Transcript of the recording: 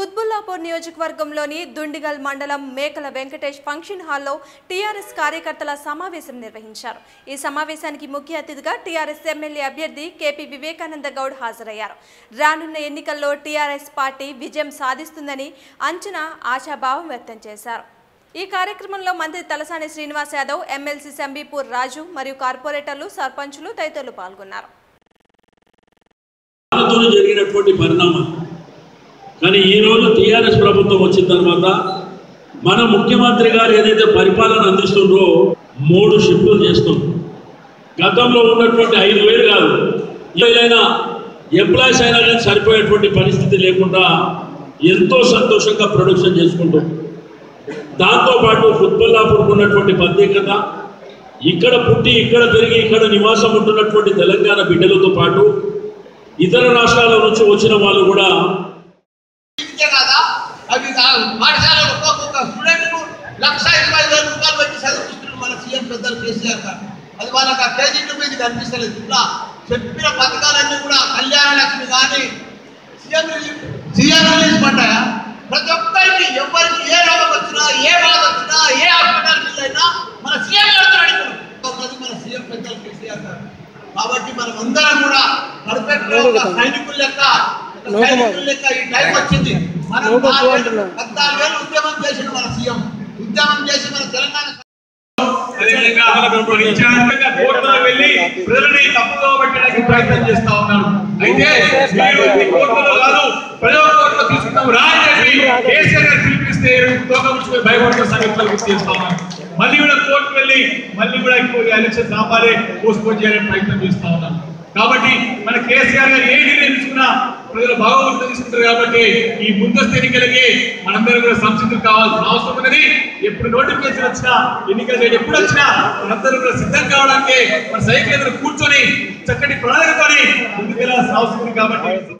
కుత్బుల్లాపూర్ నియోజకవర్గంలోని దుండిగల్ మండలం మేకల వెంకటేష్ ఫంక్షన్ హాల్లో టీఆర్ఎస్ కార్యకర్తల సమావేశం నిర్వహించారు. ఈ సమావేశానికి ముఖ్య అతిథిగా టీఆర్ఎస్ ఎమ్మెల్యే అభ్యర్థి కేపీ వివేకానంద గౌడ్ హాజరయ్యారు. రానున్న ఎన్నికల్లో టీఆర్ఎస్ పార్టీ విజయం సాధిస్తుందని అంచనా ఆశాభావం వ్యక్తం చేశారు. ఈ కార్యక్రమంలో మంత్రి తలసాని శ్రీనివాస్ యాదవ్ ఎమ్మెల్సీ సంబీపూర్ రాజు మరియు కార్పొరేటర్లు సర్పంచులు తదితరులు పాల్గొన్నారు. జరిగినటువంటి పరిణామం కానీ ఈరోజు టీఆర్ఎస్ ప్రభుత్వం వచ్చిన తర్వాత మన ముఖ్యమంత్రి గారు ఏదైతే పరిపాలన అందిస్తుండ్రో మూడు షిఫ్టులు చేస్తుంది గతంలో ఉన్నటువంటి ఐదు వేలు కాదు. ఏదైనా ఎంప్లాయీస్ అయినా కానీ సరిపోయేటువంటి పరిస్థితి లేకుండా ఎంతో సంతోషంగా ప్రొడక్షన్ చేసుకుంటాం దాంతోపాటు ఫుట్బల్లాపూర్కు ఉన్నటువంటి ప్రత్యేకత ఇక్కడ పుట్టి ఇక్కడ పెరిగి ఇక్కడ నివాసం ఉంటున్నటువంటి తెలంగాణ బిడ్డలతో పాటు ఇతర రాష్ట్రాల నుంచి వచ్చిన వాళ్ళు కూడా పాఠశాలలో ఒక్కొక్క స్టూడెంట్ లక్ష ఇరవై వేల రూపాయలు పెట్టి చదివిస్తున్నారు మన సీఎం పెద్దలు కేసీఆర్ గారు అది వాళ్ళకి ఆ క్రెడిట్ మీద కనిపిస్తలేదు ఇట్లా చెప్పిన పథకాలన్నీ కూడా కళ్యాణ లక్ష్మి కానీ సీఎం రిలీఫ్ సీఎం రిలీజ్ పడ్డాయా ప్రతి ఒక్కరికి ఎవరికి ఏ రోగం వచ్చినా ఏ బాధ వచ్చినా ఏ హాస్పిటల్ బిల్ అయినా మన సీఎం గారితో అడుగుతున్నాం ఉన్నది మన సీఎం పెద్దలు కేసీఆర్ గారు కాబట్టి మనం అందరం కూడా పర్ఫెక్ట్ ఒక సైనికుల లెక్క ఉద్యమం చేసిన మన సీఎం ఉద్యమం చేసి మన తెలంగాణ అదేవిధంగా ఇచ్చారంగా కోర్టులో వెళ్ళి ప్రజలని తప్పుదో పెట్టడానికి ప్రయత్నం చేస్తా ఉన్నారు అయితే మీరు ఈ కోర్టులో కాదు ప్రజల కోర్టులో తీసుకుంటాం రా అని చెప్పి కేసీఆర్ గారు పిలిపిస్తే తోక ముచ్చుకొని భయపడుతున్న సంగతులు గుర్తు చేస్తా మళ్ళీ కూడా కోర్టుకు వెళ్ళి మళ్ళీ కూడా ఇంకో ఎలక్షన్ ఆపాలి పోస్ట్పోన్ చేయాలని ప్రయత్నం చేస్తా ఉన్నారు కాబట్టి మన కేసీఆర్ గారు ప్రజలు బాగోగులు తీసుకుంటారు కాబట్టి ఈ ముందస్తు ఎన్నికలకి మనందరూ కూడా సంసిద్ధులు కావాల్సిన అవసరం ఉన్నది. ఎప్పుడు నోటిఫికేషన్ వచ్చినా ఎన్నికల డేట్ ఎప్పుడు వచ్చినా మనందరూ కూడా సిద్ధం కావడానికి మన సైకిల్ ఎదురు కూర్చొని చక్కటి ప్రణాళికతోని ముందుకెళ్ళాల్సిన అవసరం ఉంది కాబట్టి